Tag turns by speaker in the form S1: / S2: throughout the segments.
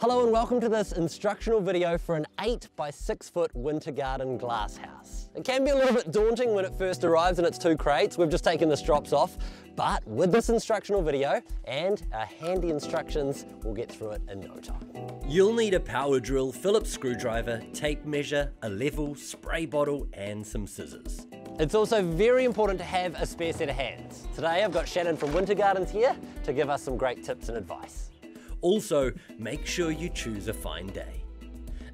S1: Hello and welcome to this instructional video for an 8 by 6 foot winter garden glass house. It can be a little bit daunting when it first arrives in it's two crates. We've just taken the strops off, but with this instructional video and our handy instructions, we'll get through it in no time.
S2: You'll need a power drill, Phillips screwdriver, tape measure, a level, spray bottle and some scissors.
S1: It's also very important to have a spare set of hands. Today I've got Shannon from Winter Gardenz here to give us some great tips and advice.
S2: Also, make sure you choose a fine day.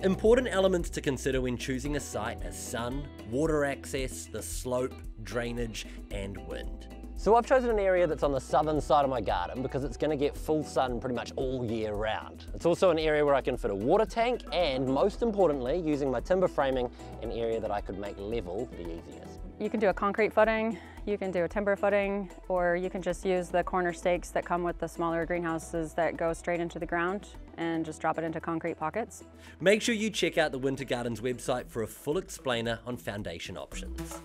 S2: Important elements to consider when choosing a site are sun, water access, the slope, drainage, and wind.
S1: So I've chosen an area that's on the southern side of my garden because it's going to get full sun pretty much all year round. It's also an area where I can fit a water tank and most importantly, using my timber framing, an area that I could make level the easiest.
S3: You can do a concrete footing, you can do a timber footing, or you can just use the corner stakes that come with the smaller greenhouses that go straight into the ground and just drop it into concrete pockets.
S2: Make sure you check out the Winter Gardenz website for a full explainer on foundation options.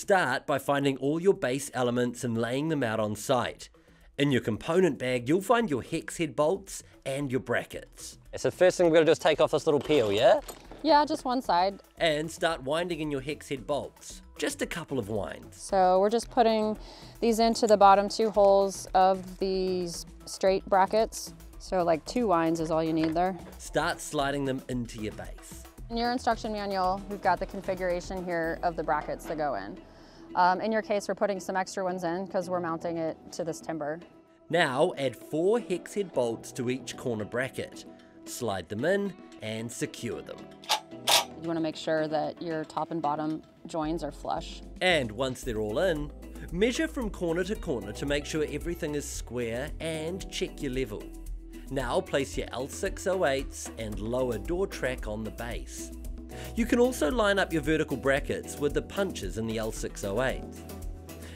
S2: Start by finding all your base elements and laying them out on site. In your component bag, you'll find your hex head bolts and your brackets.
S1: So first thing we're going to do is take off this little peel, yeah?
S3: Yeah, just one side.
S2: And start winding in your hex head bolts. Just a couple of winds.
S3: So we're just putting these into the bottom two holes of these straight brackets. So like two winds is all you need there.
S2: Start sliding them into your base.
S3: In your instruction manual, we've got the configuration here of the brackets that go in. Um, in your case, we're putting some extra ones in because we're mounting it to this timber.
S2: Now add four hex head bolts to each corner bracket. Slide them in and secure them.
S3: You want to make sure that your top and bottom joins are flush.
S2: And once they're all in, measure from corner to corner to make sure everything is square and check your level. Now place your L608s and lower door track on the base. You can also line up your vertical brackets with the punches in the L608.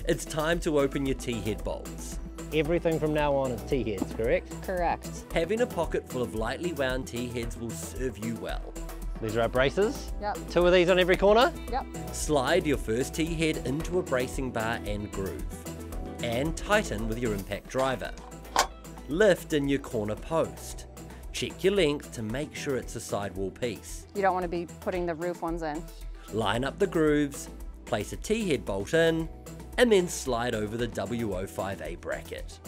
S2: It's time to open your T-head bolts.
S1: Everything from now on is T-heads, correct?
S3: Correct.
S2: Having a pocket full of lightly wound T-heads will serve you well.
S1: These are our braces.
S3: Yep.
S1: Two of these on every corner.
S3: Yep.
S2: Slide your first T-head into a bracing bar and groove. And tighten with your impact driver. Lift in your corner post. Check your length to make sure it's a sidewall piece.
S3: You don't want to be putting the roof ones in.
S2: Line up the grooves, place a T-head bolt in, and then slide over the W05A bracket.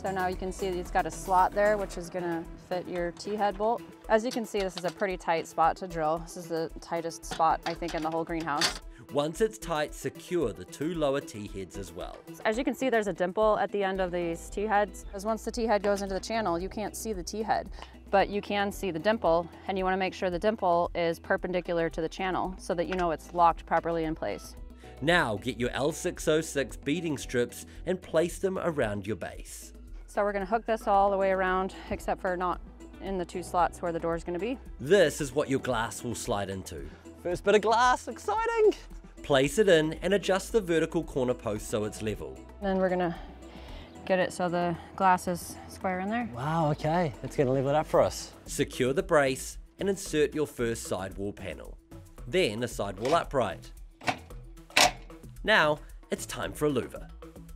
S3: So now you can see it's got a slot there, which is gonna fit your T-head bolt. As you can see, this is a pretty tight spot to drill. This is the tightest spot, I think, in the whole greenhouse.
S2: Once it's tight, secure the two lower T-heads as well.
S3: As you can see, there's a dimple at the end of these T-heads. Because once the T-head goes into the channel, you can't see the T-head, but you can see the dimple, and you wanna make sure the dimple is perpendicular to the channel so that you know it's locked properly in place.
S2: Now get your L606 beading strips and place them around your base.
S3: So we're gonna hook this all the way around, except for not in the two slots where the door is gonna be.
S2: This is what your glass will slide into.
S1: First bit of glass, exciting.
S2: Place it in and adjust the vertical corner post so it's level.
S3: Then we're gonna get it so the glass is square in there.
S1: Wow, okay. It's going to level it up for us.
S2: Secure the brace and insert your first sidewall panel. Then a sidewall upright. Now it's time for a louver.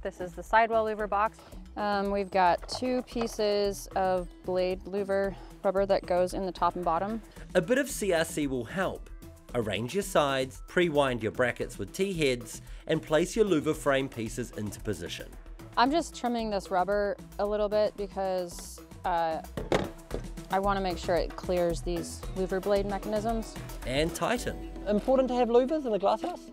S3: This is the sidewall louver box. Um, we've got two pieces of blade louver rubber that goes in the top and bottom.
S2: A bit of CRC will help. Arrange your sides, pre-wind your brackets with T-heads, and place your louver frame pieces into position.
S3: I'm just trimming this rubber a little bit because uh, I want to make sure it clears these louver blade mechanisms.
S2: And tighten.
S1: Important to have louvers in a glass house?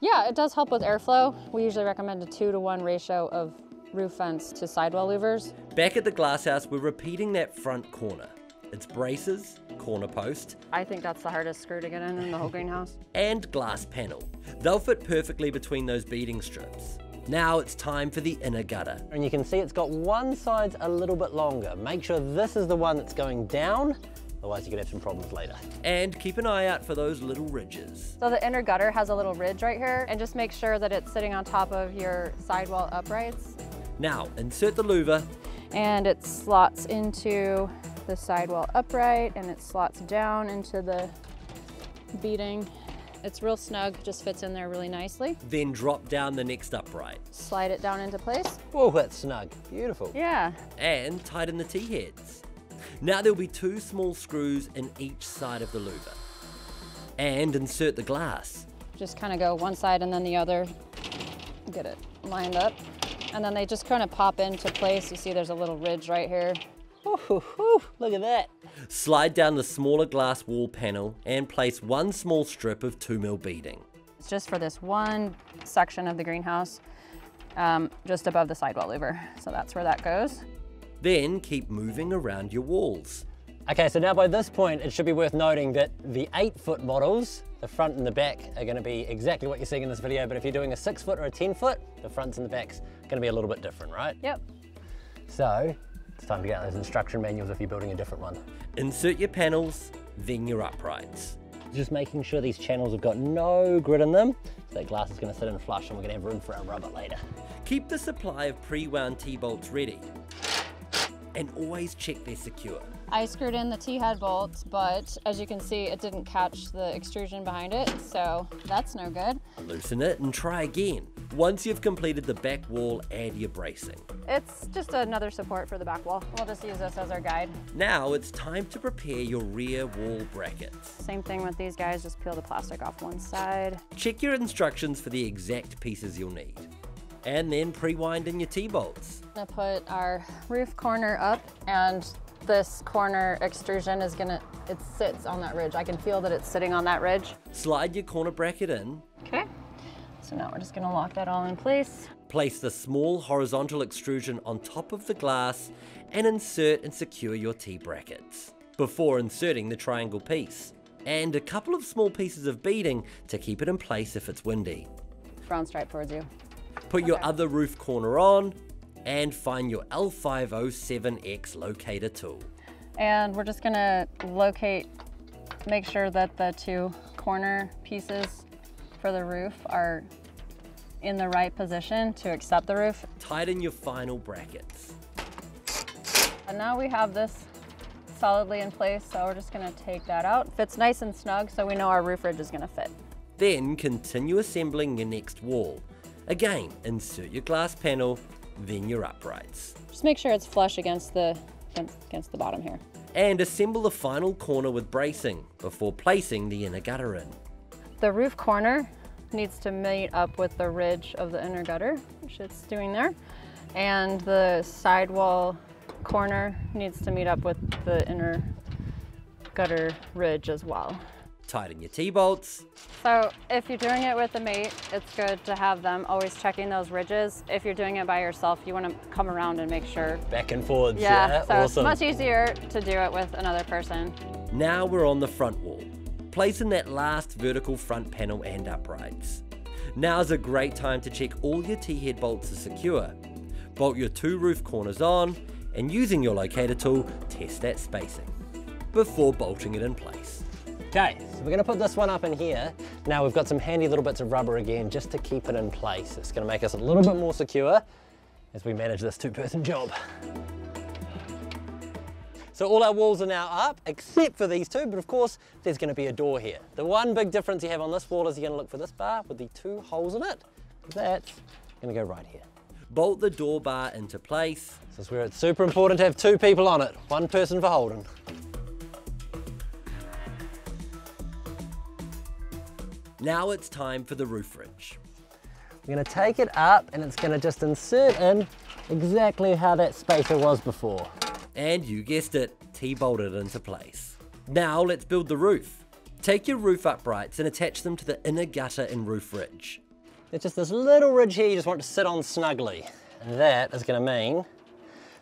S3: Yeah, it does help with airflow. We usually recommend a two to one ratio of roof vents to sidewall louvers.
S2: Back at the glass house, we're repeating that front corner. It's braces, corner post,
S3: I think that's the hardest screw to get in in the whole greenhouse.
S2: and glass panel. They'll fit perfectly between those beading strips. Now it's time for the inner gutter.
S1: And you can see it's got one side a little bit longer. Make sure this is the one that's going down, otherwise you could have some problems later.
S2: And keep an eye out for those little ridges.
S3: So the inner gutter has a little ridge right here and just make sure that it's sitting on top of your sidewall uprights
S2: Now insert the louver
S3: and it slots into the sidewall upright and it slots down into the beading It's real snug, just fits in there really nicely.
S2: Then drop down the next upright
S3: Slide it down into place.
S1: Oh, that's snug. Beautiful.
S3: Yeah,
S2: and tighten the T-heads. Now there'll be two small screws in each side of the louver. And insert the glass.
S3: just kind of go one side and then the other. Get it lined up. And then they just kind of pop into place. You see there's a little ridge right here.
S1: Ooh, ooh, look at that.
S2: Slide down the smaller glass wall panel and place one small strip of 2mm beading.
S3: It's just for this one section of the greenhouse, um, just above the sidewall louver. So that's where that goes.
S2: Then keep moving around your walls.
S1: Okay, so now by this point, it should be worth noting that the eight foot models, the front and the back are gonna be exactly what you're seeing in this video, but if you're doing a six foot or a 10 foot, the fronts and the backs are gonna be a little bit different, right?
S3: Yep.
S1: So, it's time to get those instruction manuals if you're building a different one.
S2: Insert your panels, then your uprights.
S1: Just making sure these channels have got no grit in them, so that glass is gonna sit in flush and we're gonna have room for our rubber later.
S2: Keep the supply of pre-wound T-bolts ready. And always check they're secure.
S3: I screwed in the T-head bolts, but as you can see, it didn't catch the extrusion behind it, so that's no good.
S2: Loosen it and try again. Once you've completed the back wall, add your bracing.
S3: It's just another support for the back wall. We'll just use this as our guide.
S2: Now it's time to prepare your rear wall brackets.
S3: Same thing with these guys, just peel the plastic off one side.
S2: Check your instructions for the exact pieces you'll need. And then pre-wind in your T-bolts.
S3: gonna put our roof corner up and this corner extrusion is gonna, it sits on that ridge. I can feel that it's sitting on that ridge.
S2: Slide your corner bracket in.
S3: Okay. So now we're just gonna lock that all in place.
S2: Place the small horizontal extrusion on top of the glass and insert and secure your T-brackets before inserting the triangle piece. And a couple of small pieces of beading to keep it in place if it's windy.
S3: Brown stripe towards you.
S2: Put your other roof corner on and find your L507X locator tool.
S3: And we're just gonna locate, make sure that the two corner pieces for the roof are in the right position to accept the roof.
S2: Tighten your final brackets.
S3: And now we have this solidly in place, so we're just gonna take that out. Fits nice and snug, so we know our roof ridge is gonna fit.
S2: Then continue assembling your next wall. Again, insert your glass panel, then your uprights.
S3: Just make sure it's flush against the, against the bottom here.
S2: And assemble the final corner with bracing before placing the inner gutter in.
S3: The roof corner needs to meet up with the ridge of the inner gutter, which it's doing there. And the sidewall corner needs to meet up with the inner gutter ridge as well.
S2: Tighten your T-bolts,
S3: So if you're doing it with a mate, it's good to have them always checking those ridges. If you're doing it by yourself, you want to come around and make sure.
S1: Back and forwards,
S3: Yeah,
S1: yeah,
S3: so
S1: awesome.
S3: it's much easier to do it with another person.
S2: Now we're on the front wall. Place in that last vertical front panel and uprights. Now's a great time to check all your T-head bolts are secure. Bolt your two roof corners on, and using your locator tool, test that spacing before bolting it in place.
S1: Okay, so we're gonna put this one up in here. Now we've got some handy little bits of rubber again just to keep it in place. It's gonna make us a little bit more secure as we manage this two-person job. So all our walls are now up, except for these two, but of course, there's gonna be a door here. The one big difference you have on this wall is you're gonna look for this bar with the two holes in it. That's gonna go right here.
S2: Bolt the door bar into place,
S1: This is where it's super important to have two people on it, one person for holding.
S2: Now it's time for the roof ridge.
S1: We're gonna take it up and it's gonna just insert in exactly how that spacer was before.
S2: And you guessed it, T-bolted into place. Now let's build the roof. Take your roof uprights and attach them to the inner gutter and roof ridge.
S1: It's just this little ridge here you just want to sit on snugly. And that is gonna mean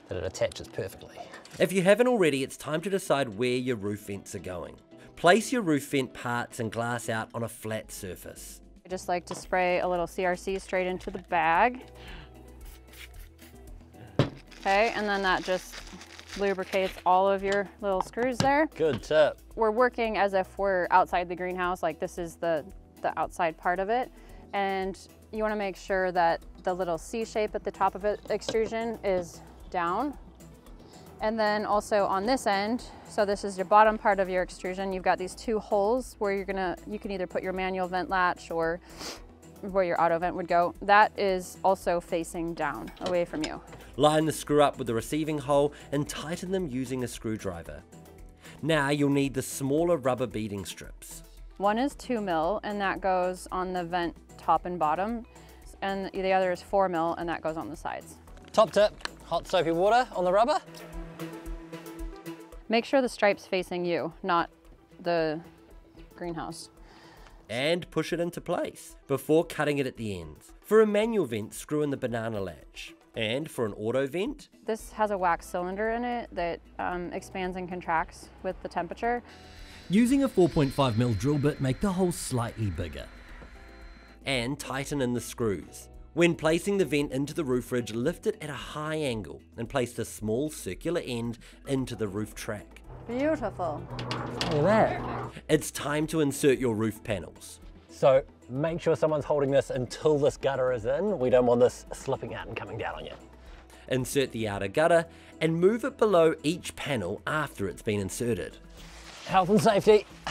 S1: that it attaches perfectly.
S2: If you haven't already, it's time to decide where your roof vents are going. Place your roof vent parts and glass out on a flat surface.
S3: I just like to spray a little CRC straight into the bag. Okay, and then that just lubricates all of your little screws there.
S1: Good tip.
S3: We're working as if we're outside the greenhouse, like this is the, the outside part of it. And you wanna make sure that the little C shape at the top of it extrusion is down. And then also on this end, so this is your bottom part of your extrusion, you've got these two holes where you're gonna, you can either put your manual vent latch or where your auto vent would go. That is also facing down, away from you.
S2: Line the screw up with the receiving hole and tighten them using a screwdriver. Now you'll need the smaller rubber beading strips.
S3: One is two mil and that goes on the vent top and bottom. And the other is four mil and that goes on the sides.
S1: Top tip, hot soapy water on the rubber.
S3: Make sure the stripe's facing you, not the greenhouse.
S2: And push it into place before cutting it at the ends. For a manual vent, screw in the banana latch. And for an auto vent,
S3: This has a wax cylinder in it that um, expands and contracts with the temperature.
S4: Using a 4.5mm drill bit make the hole slightly bigger.
S2: and tighten in the screws. When placing the vent into the roof ridge, lift it at a high angle and place the small circular end into the roof track.
S3: Beautiful.
S1: Look at that.
S2: It's time to insert your roof panels.
S1: So make sure someone's holding this until this gutter is in. We don't want this slipping out and coming down on you.
S2: Insert the outer gutter and move it below each panel after it's been inserted.
S1: Health and safety.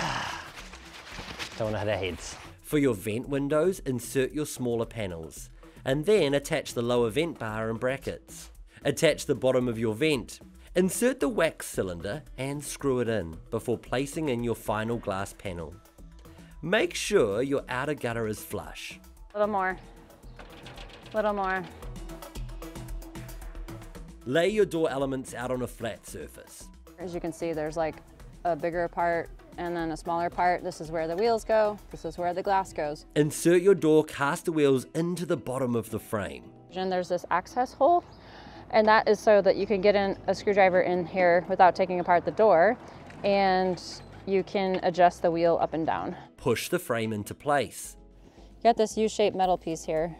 S1: Don't want to hit our heads.
S2: For your vent windows, insert your smaller panels and then attach the lower vent bar and brackets. Attach the bottom of your vent. Insert the wax cylinder and screw it in before placing in your final glass panel. Make sure your outer gutter is flush.
S3: A little more. a little more.
S2: Lay your door elements out on a flat surface.
S3: As you can see, there's like a bigger part and then a smaller part. This is where the wheels go. This is where the glass goes.
S2: Insert your door caster wheels into the bottom of the frame.
S3: And there's this access hole. And that is so that you can get in a screwdriver in here without taking apart the door. And you can adjust the wheel up and down.
S2: Push the frame into place.
S3: You got this U-shaped metal piece here.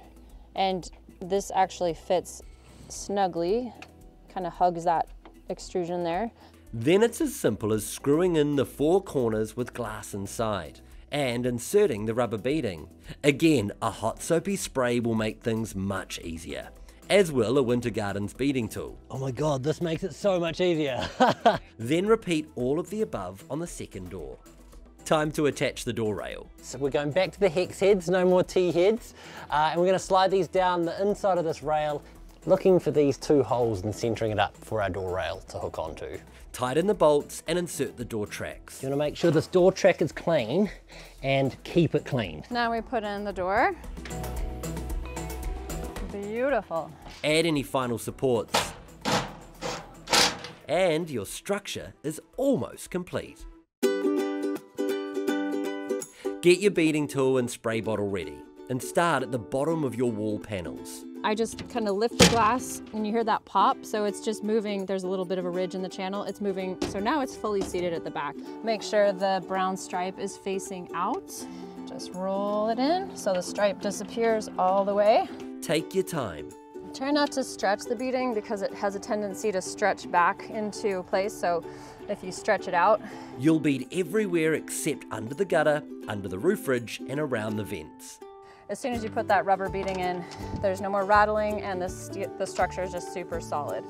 S3: And this actually fits snugly, kind of hugs that extrusion there.
S2: Then it's as simple as screwing in the four corners with glass inside and inserting the rubber beading. Again, a hot soapy spray will make things much easier, as will a Winter garden beading tool.
S1: Oh my God, this makes it so much easier.
S2: Then repeat all of the above on the second door. Time to attach the door rail.
S1: so we're going back to the hex heads, no more T heads. Uh, and we're gonna slide these down the inside of this rail, looking for these two holes and centering it up for our door rail to hook onto.
S2: Tighten the bolts and insert the door tracks.
S1: You wanna make sure this door track is clean and keep it clean.
S3: Now we put in the door. Beautiful.
S2: Add any final supports. And your structure is almost complete. Get your beading tool and spray bottle ready and start at the bottom of your wall panels.
S3: I just kind of lift the glass and you hear that pop. So it's just moving. There's a little bit of a ridge in the channel. It's moving. So now it's fully seated at the back. Make sure the brown stripe is facing out. Just roll it in so the stripe disappears all the way.
S2: Take your time.
S3: Try not to stretch the beading because it has a tendency to stretch back into place. So if you stretch it out,
S2: You'll bead everywhere except under the gutter, under the roof ridge, and around the vents.
S3: as soon as you put that rubber beading in, there's no more rattling and the, st the structure is just super solid.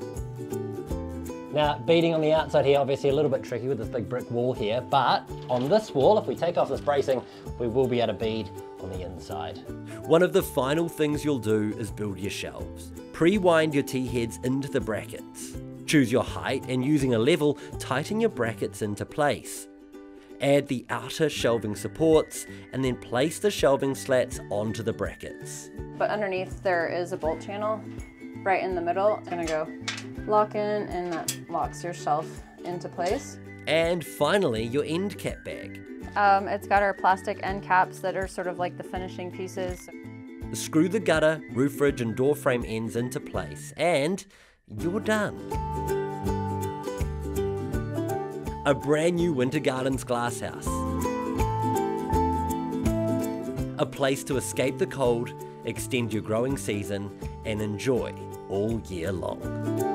S1: Now, beading on the outside here, obviously a little bit tricky with this big brick wall here, but on this wall, if we take off this bracing, we will be able to bead on the inside.
S2: One of the final things you'll do is build your shelves. Pre-wind your T-heads into the brackets. Choose your height and using a level, tighten your brackets into place. Add the outer shelving supports and then place the shelving slats onto the brackets.
S3: But underneath there is a bolt channel right in the middle. It's gonna go lock in and that locks your shelf into place.
S2: And finally, your end cap bag.
S3: Um, it's got our plastic end caps that are sort of like the finishing pieces.
S2: Screw the gutter, roof ridge and door frame ends into place and you're done. A brand new Winter Gardenz glasshouse. A place to escape the cold, extend your growing season and enjoy all year long.